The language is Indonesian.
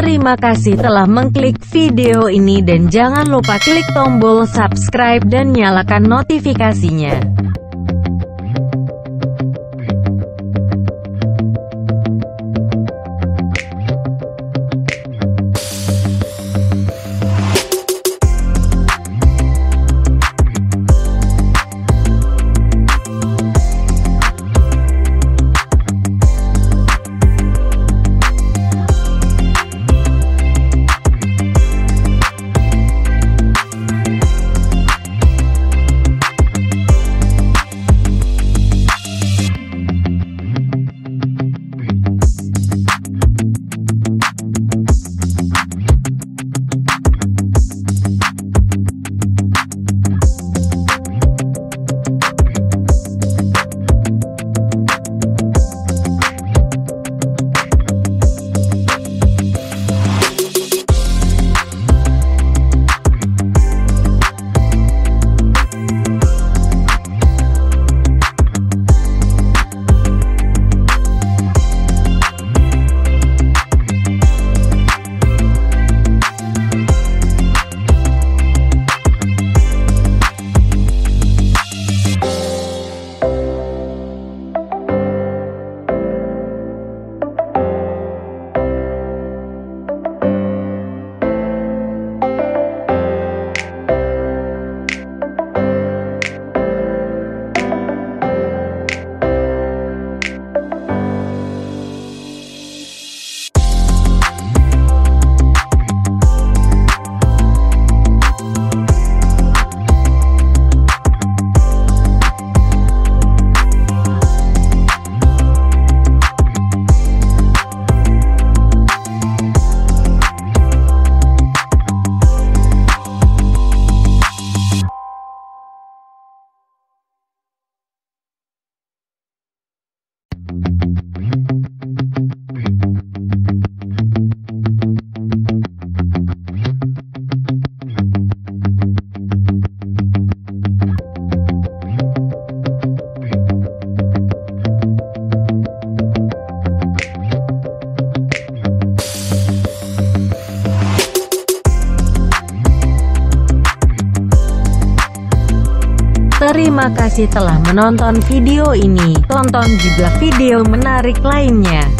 Terima kasih telah mengklik video ini dan jangan lupa klik tombol subscribe dan nyalakan notifikasinya. Terima kasih telah menonton video ini. Tonton juga video menarik lainnya.